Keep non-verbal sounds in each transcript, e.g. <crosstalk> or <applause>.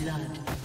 Blood.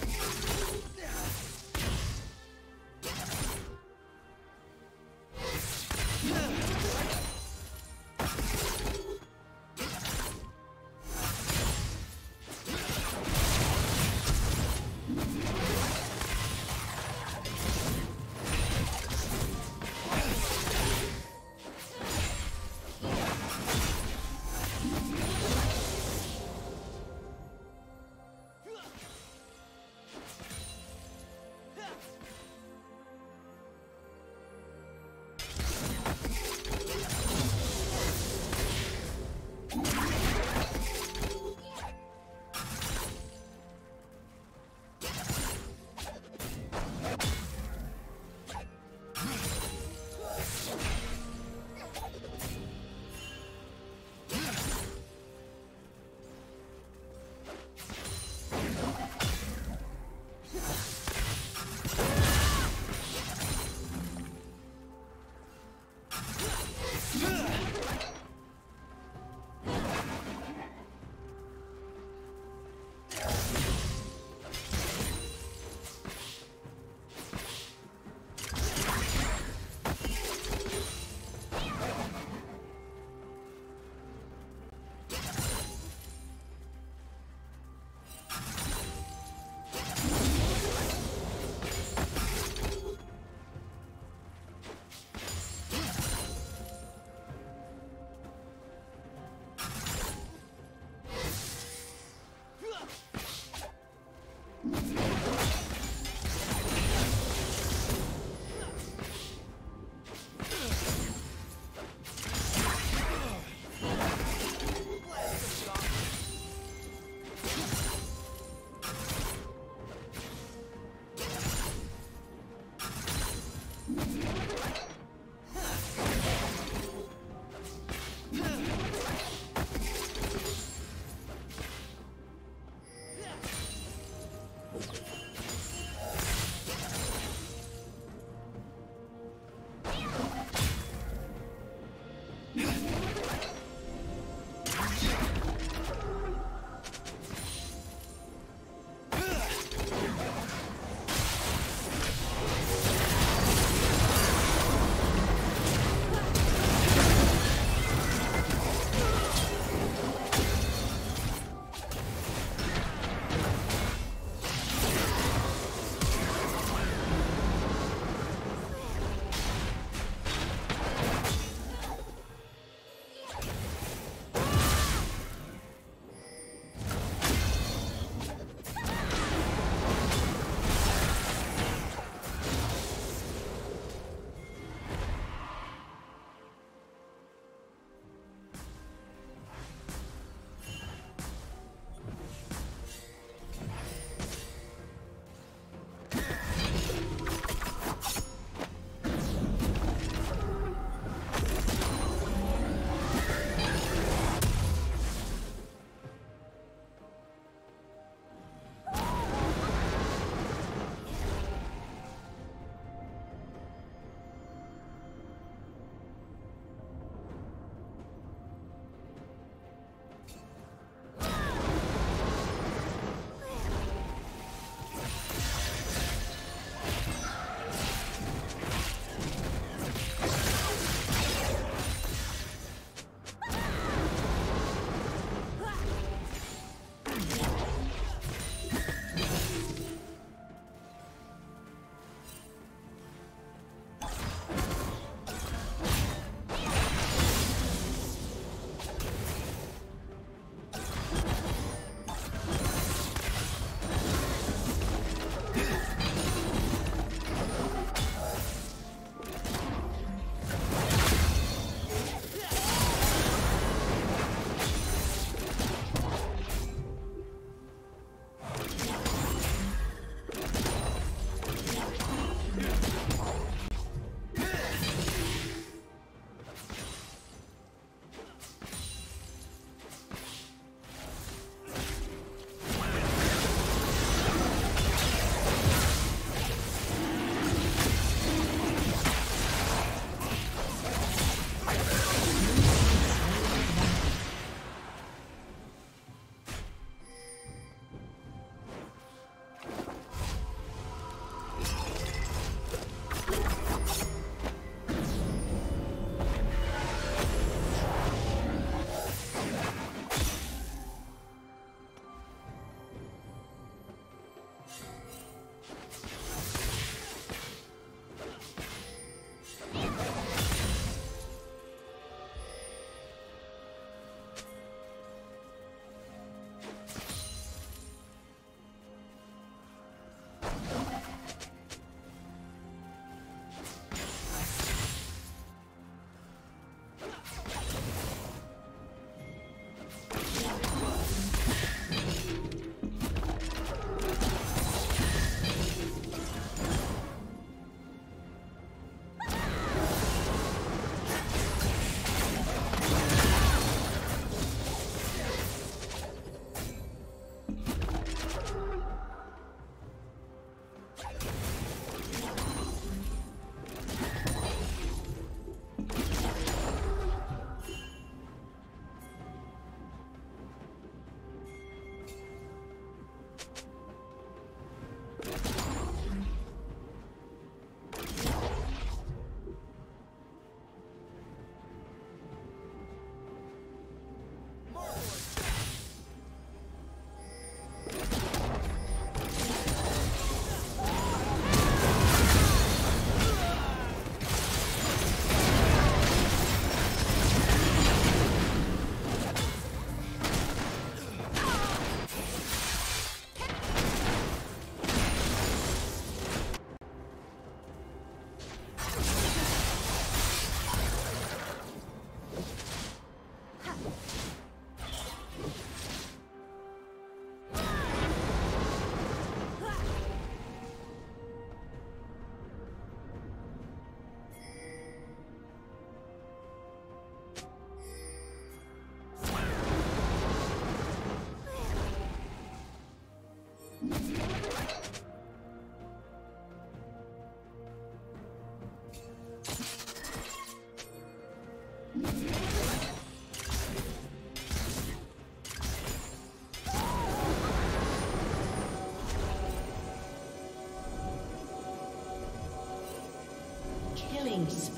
Killing spree.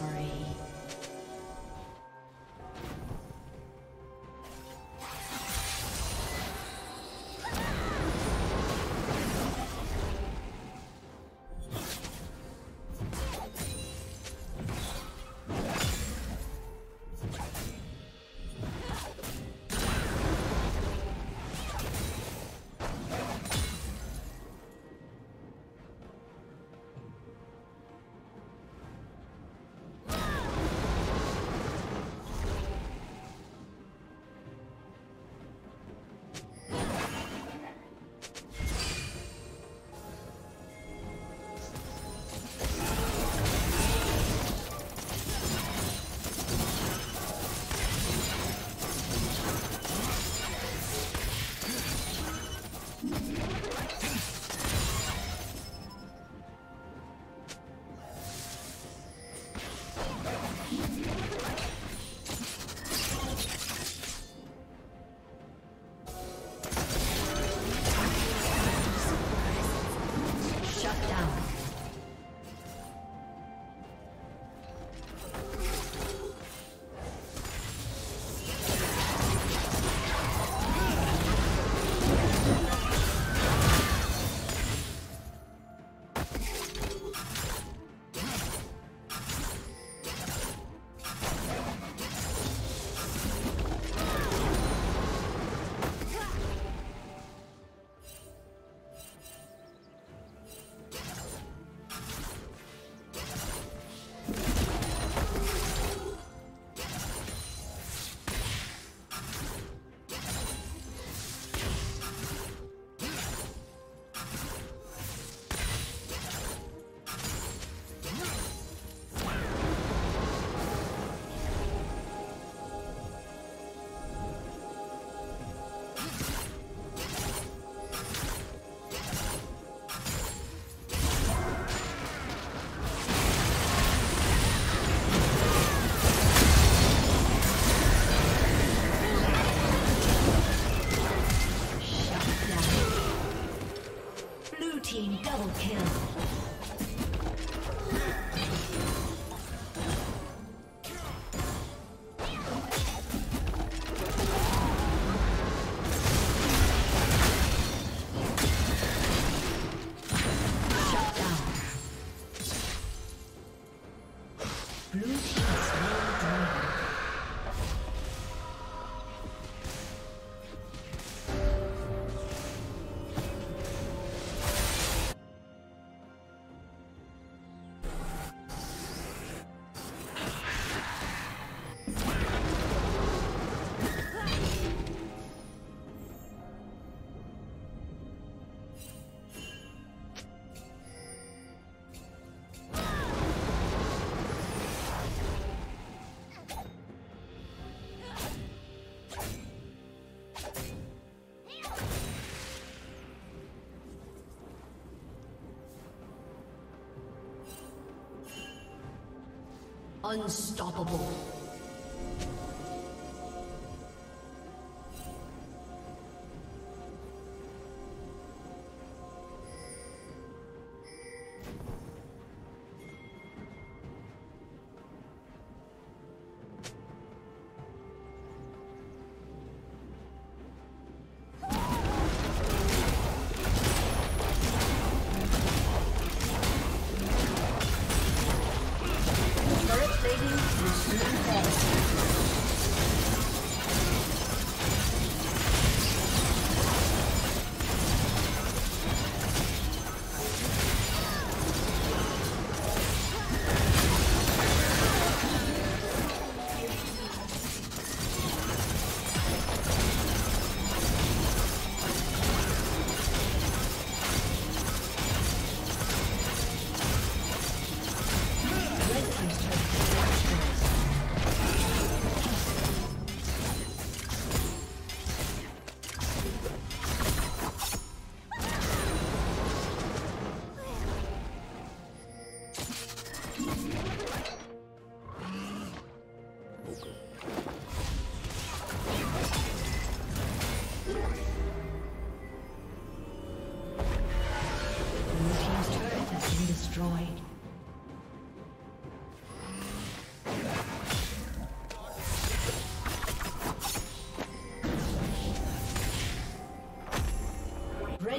Unstoppable.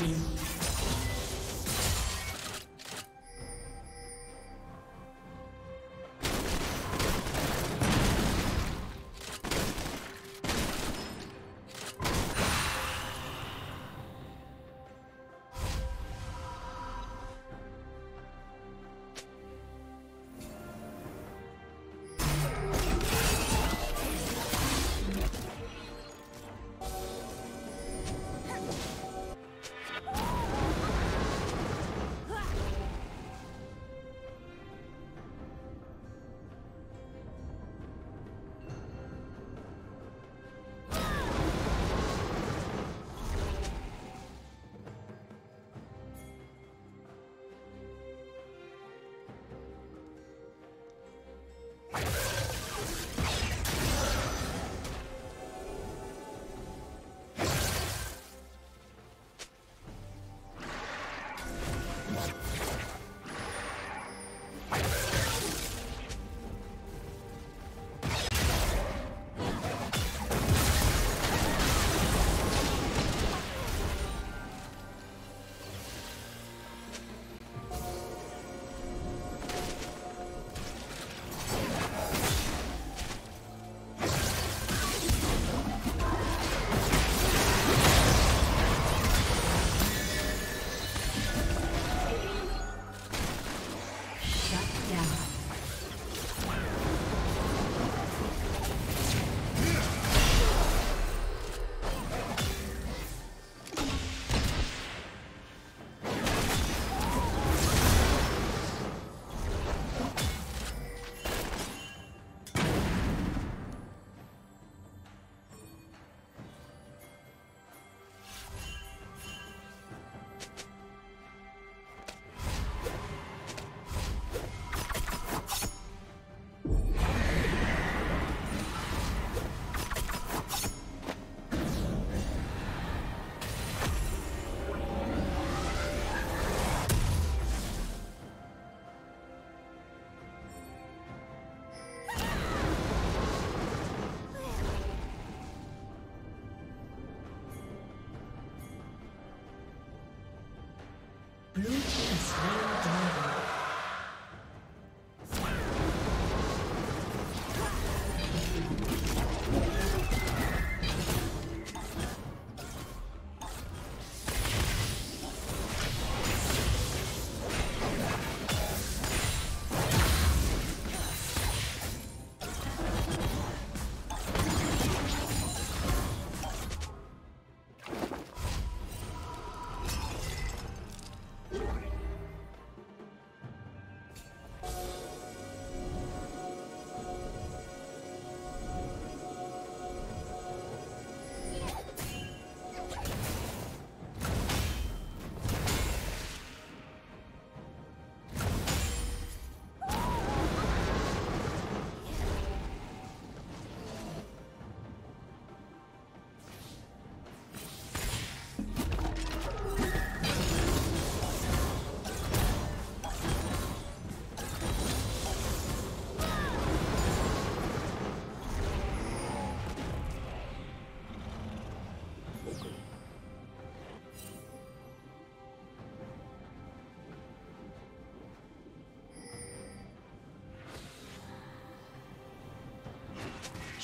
team.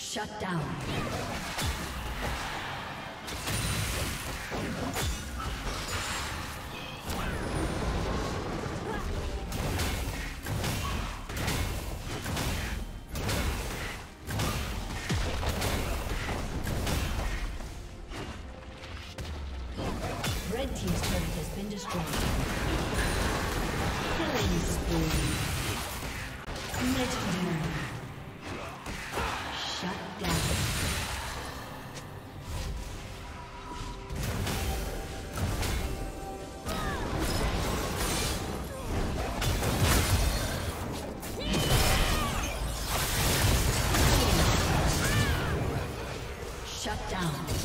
Shut down. Red Team's turret has been destroyed. Killing spree. Down.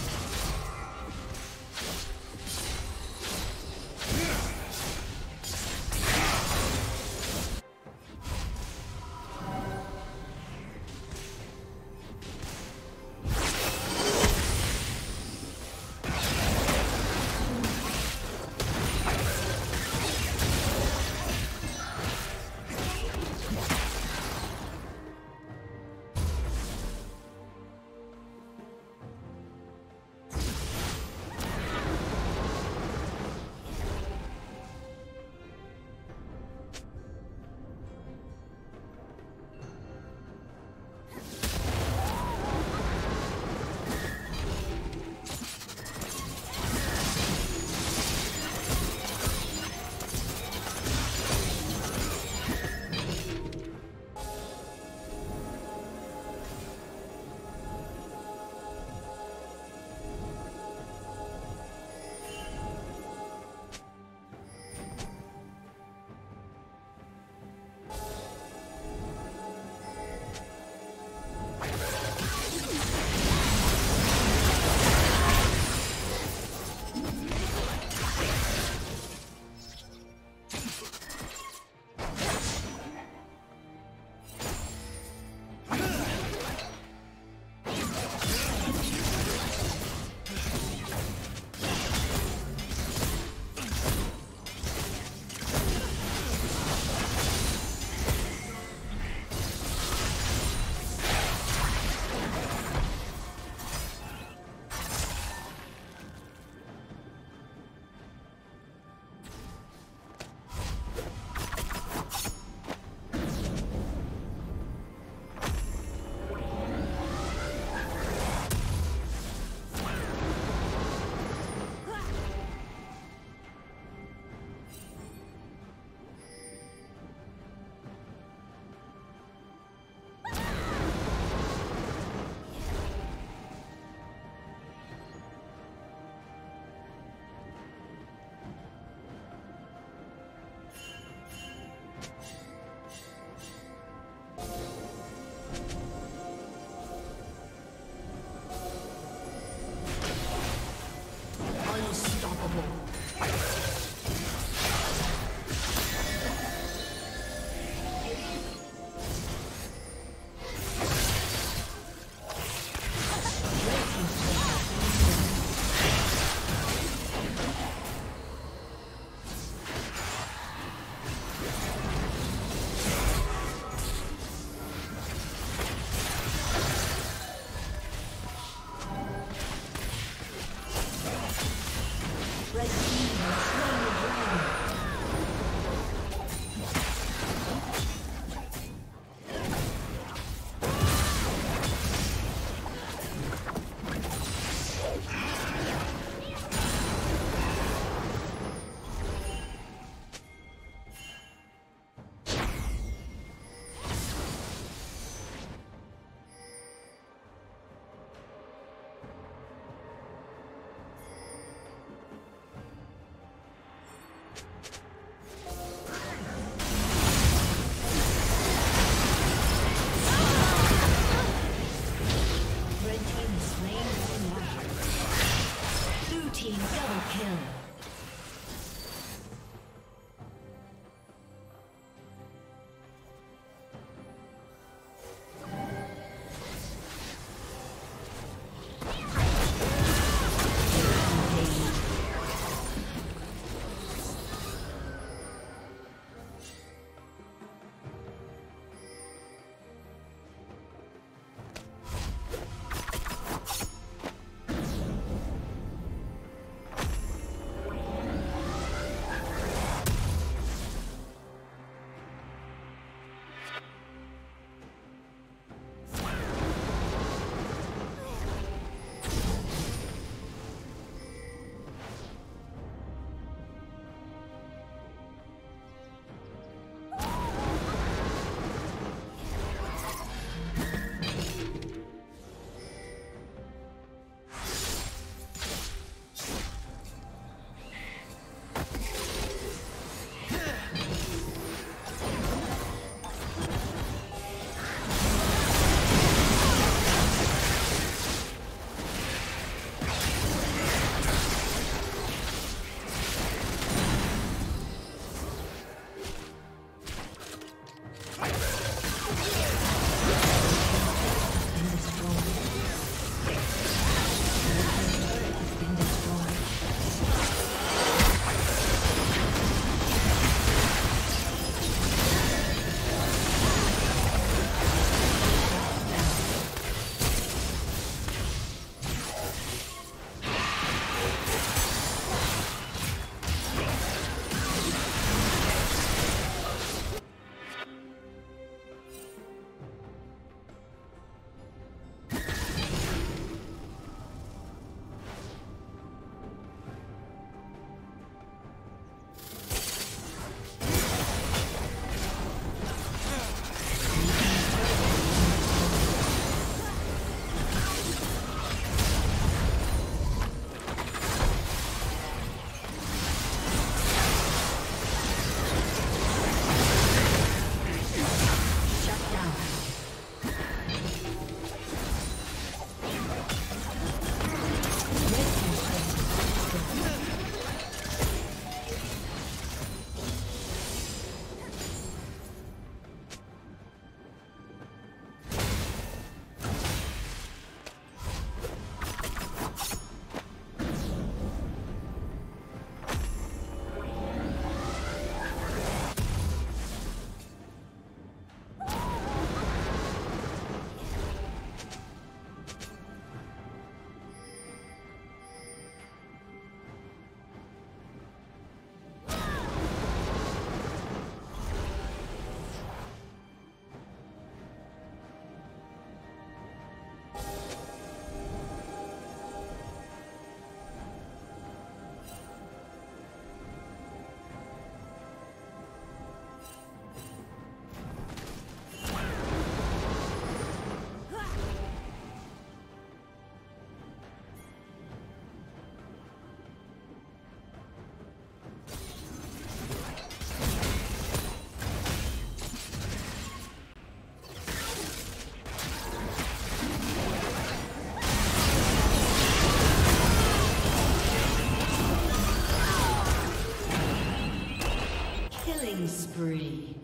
Spree.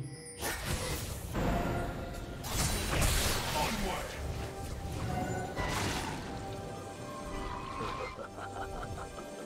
team <laughs>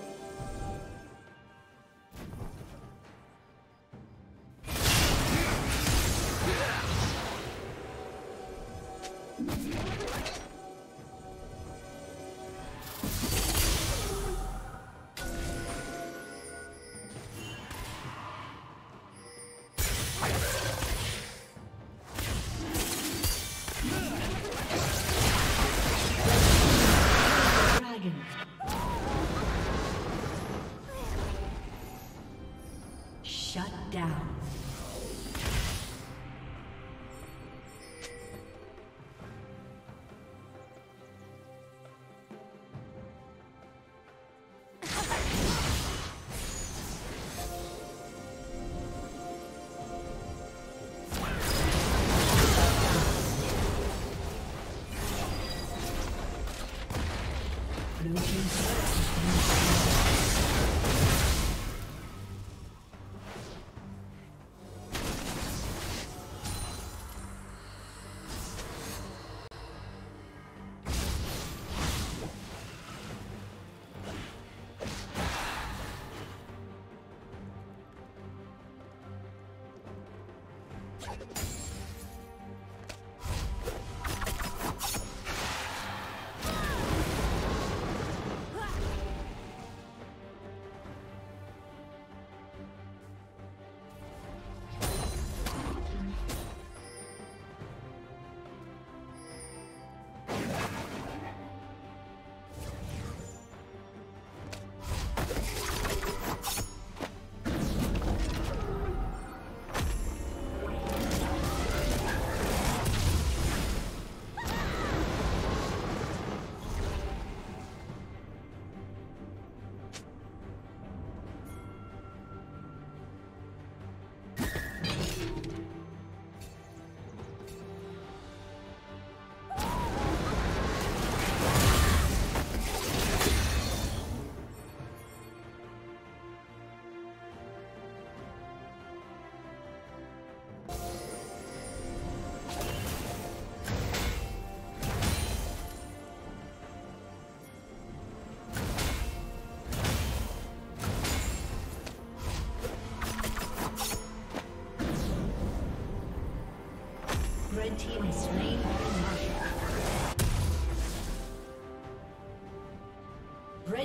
has slain